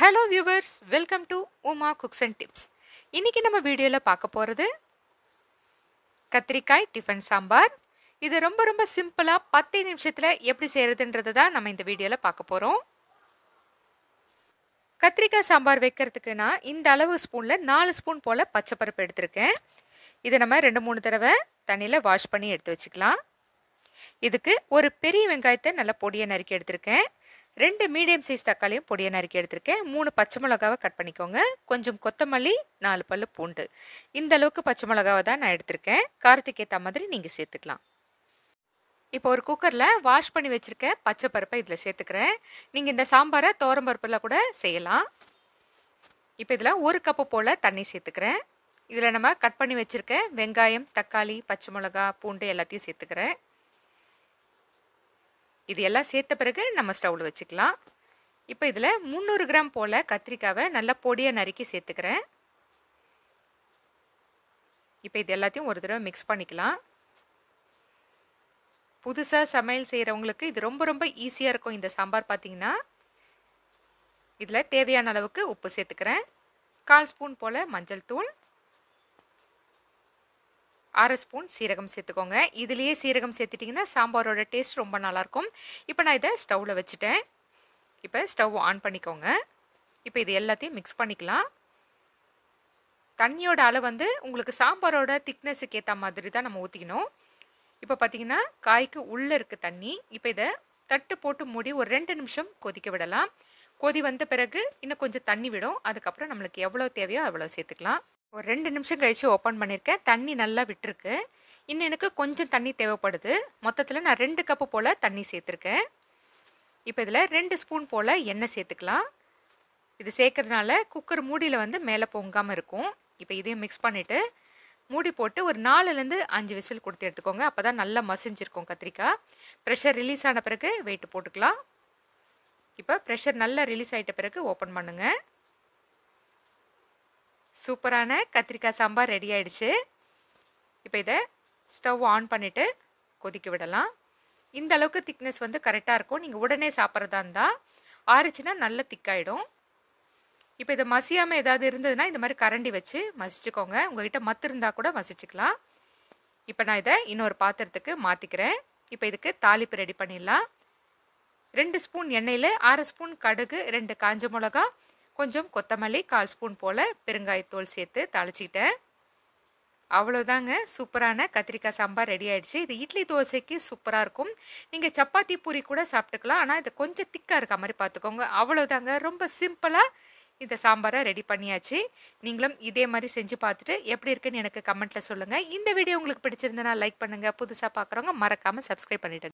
Hello viewers welcome to Uma cooks and tips இன்றைக்கி நம்ம வீடியோவில் பார்க்க போகிறது கத்திரிக்காய் டிஃபன் சாம்பார். இது ரொம்ப ரொம்ப சிம்பிளாக பத்து நிமிஷத்தில் எப்படி செய்கிறதுன்றது தான் நம்ம இந்த வீடியோவில் பார்க்க போகிறோம் கத்திரிக்காய் சாம்பார் வைக்கிறதுக்கு நான் இந்த அளவு ஸ்பூனில் நாலு ஸ்பூன் போல் பச்சைப்பருப்பு எடுத்திருக்கேன். இதை நம்ம ரெண்டு மூணு தடவை தண்ணியில் வாஷ் பண்ணி எடுத்து வச்சுக்கலாம். இதுக்கு ஒரு பெரிய வெங்காயத்தை நல்லா பொடியை நறுக்கி எடுத்திருக்கேன். ரெண்டு மீடியம் சைஸ் தக்காளியும் பொடியை நறுக்கி எடுத்திருக்கேன். மூணு பச்சை மிளகாவை கட் பண்ணிக்கோங்க. கொஞ்சம் கொத்தமல்லி நாலு பல்லு பூண்டு. இந்த அளவுக்கு பச்சை மிளகாவை தான் நான் எடுத்திருக்கேன். காரத்துக்கு ஏற்ற மாதிரி நீங்கள் சேர்த்துக்கலாம். இப்போ ஒரு குக்கரில் வாஷ் பண்ணி வச்சுருக்க பச்சை பருப்பை இதில் சேர்த்துக்கிறேன். நீங்கள் இந்த சாம்பாரை தோரம் பருப்பில் கூட செய்யலாம். இப்போ இதில் ஒரு கப்பு போல் தண்ணி சேர்த்துக்கிறேன். இதில் நம்ம கட் பண்ணி வச்சுருக்க வெங்காயம் தக்காளி பச்சை மிளகா பூண்டு எல்லாத்தையும் சேர்த்துக்கிறேன். இது எல்லாம் சேர்த்த பிறகு நம்ம ஸ்டவ்வில் வச்சுக்கலாம். இப்போ இதில் முந்நூறு கிராம் போல் கத்திரிக்காவை நல்லா பொடியாக நறுக்கி சேர்த்துக்கிறேன். இப்போ இது எல்லாத்தையும் ஒரு தடவை மிக்ஸ் பண்ணிக்கலாம். புதுசாக சமையல் செய்கிறவங்களுக்கு இது ரொம்ப ரொம்ப ஈஸியாக இருக்கும். இந்த சாம்பார் பார்த்தீங்கன்னா இதில் தேவையான அளவுக்கு உப்பு சேர்த்துக்கிறேன். கால் ஸ்பூன் போல் மஞ்சள் தூள். அரை ஸ்பூன் சீரகம் சேர்த்துக்கோங்க. இதுலேயே சீரகம் சேர்த்துட்டிங்கன்னா சாம்பாரோட டேஸ்ட் ரொம்ப நல்லாயிருக்கும். இப்போ நான் இதை ஸ்டவ்வில் வச்சுட்டேன். இப்போ ஸ்டவ் ஆன் பண்ணிக்கோங்க. இப்போ இது எல்லாத்தையும் மிக்ஸ் பண்ணிக்கலாம். தண்ணியோட அளவு வந்து உங்களுக்கு சாம்பாரோட திக்னஸுக்கு ஏற்ற மாதிரி தான் நம்ம ஊற்றிக்கணும் இப்போ பார்த்தீங்கன்னா காய்க்கு உள்ளே இருக்குது தண்ணி இப்போ இதை தட்டு போட்டு மூடி ஒரு ரெண்டு நிமிஷம் கொதிக்க விடலாம். கொதி வந்த பிறகு இன்னும் கொஞ்சம் தண்ணி விடும். அதுக்கப்புறம் நம்மளுக்கு எவ்வளோ தேவையோ அவ்வளோ சேர்த்துக்கலாம். ஒரு ரெண்டு நிமிஷம் கழித்து ஓப்பன் பண்ணியிருக்கேன் தண்ணி நல்லா விட்டுருக்கு. இன்னும் எனக்கு கொஞ்சம் தண்ணி தேவைப்படுது. மொத்தத்தில் நான் ரெண்டு கப்பு போல் தண்ணி சேர்த்துருக்கேன். இப்போ இதில் ரெண்டு ஸ்பூன் போல் எண்ணெய் சேர்த்துக்கலாம். இது சேர்க்கறதுனால குக்கர் மூடியில் வந்து மேலே பொங்காமல் இருக்கும். இப்போ இதையும் மிக்ஸ் பண்ணிவிட்டு மூடி போட்டு ஒரு நாலுலேருந்து அஞ்சு விசில் கொடுத்து எடுத்துக்கோங்க. அப்போ தான் நல்லா மசிஞ்சிருக்கும் கத்திரிக்காய். ப்ரெஷர் ரிலீஸ் ஆன பிறகு வெயிட்டு போட்டுக்கலாம். இப்போ ப்ரெஷர் நல்லா ரிலீஸ் ஆகிட்ட பிறகு ஓப்பன் பண்ணுங்கள் சூப்பரான கத்திரிக்காய் சாம்பார் ரெடி ஆயிடுச்சு. இப்போ இதை ஸ்டவ் ஆன் பண்ணிவிட்டு கொதிக்க விடலாம். இந்த அளவுக்கு திக்னஸ் வந்து கரெக்டாக இருக்கும். நீங்கள் உடனே சாப்பிட்றதா இருந்தால் ஆறிச்சுன்னா நல்ல திக்காயிடும் இப்போ இதை மசியாமல் ஏதாவது இருந்ததுன்னா இந்த மாதிரி கரண்டி வச்சு மசிச்சுக்கோங்க. உங்கள்கிட்ட மத்து இருந்தால் கூட மசிச்சுக்கலாம். இப்போ நான் இதை இன்னொரு பாத்திரத்துக்கு மாற்றிக்கிறேன் இப்போ இதுக்கு தாளிப்பு ரெடி பண்ணிடலாம். ரெண்டு ஸ்பூன் எண்ணெயில் அரை ஸ்பூன் கடுகு ரெண்டு காஞ்ச மிளகா கொஞ்சம் கொத்தமல்லி கால் ஸ்பூன் போல் பெருங்காயத்தூள் சேர்த்து தாளிச்சிக்கிட்டேன் அவ்வளோதாங்க சூப்பரான கத்திரிக்காய் சாம்பார் ரெடி ஆகிடுச்சு இது இட்லி தோசைக்கு சூப்பராக இருக்கும். நீங்கள் சப்பாத்தி பூரி கூட சாப்பிட்டுக்கலாம். ஆனால் இது கொஞ்சம் திக்காக இருக்க மாதிரி பார்த்துக்கோங்க அவ்வளோதாங்க ரொம்ப சிம்பிளாக இந்த சாம்பாரை ரெடி பண்ணியாச்சு. நீங்களும் இதே மாதிரி செஞ்சு பார்த்துட்டு எப்படி இருக்குன்னு எனக்கு கமெண்ட்டில் சொல்லுங்கள் இந்த வீடியோ உங்களுக்கு பிடிச்சிருந்தனா லைக் பண்ணுங்கள் புதுசாக பார்க்குறவங்க மறக்காமல் சப்ஸ்கிரைப் பண்ணிவிடுங்க